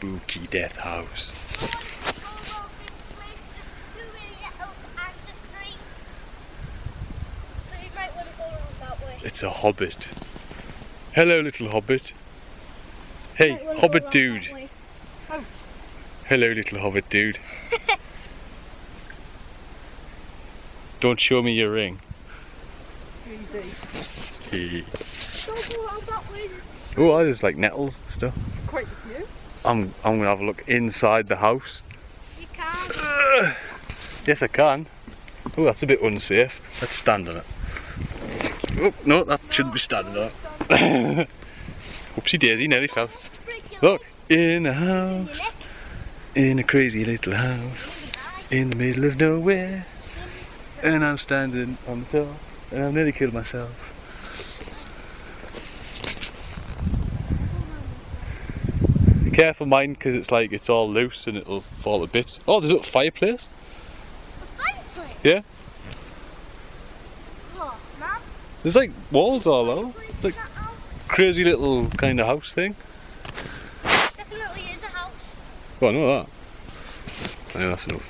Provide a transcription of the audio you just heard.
spooky death house. It's a hobbit. Hello, little hobbit. Hey, hobbit dude. Oh. Hello, little hobbit dude. Don't show me your ring. Easy. Hey. Don't go around that way. Oh, there's like nettles and stuff. Quite a few. I'm I'm gonna have a look inside the house. You can't. Ugh. Yes, I can. Oh, that's a bit unsafe. Let's stand on it. Oh, no, that shouldn't be standing on it. Oopsie daisy, nearly fell. Look, in a house, in a crazy little house, in the middle of nowhere, and I'm standing on the top, and I've nearly killed myself. Be careful, mine because it's like it's all loose and it'll fall to bits. Oh, there's a little fireplace. Yeah, there's like walls all over. It's like crazy little kind of house thing. Definitely is a house. Oh, I know that. Yeah, that's enough.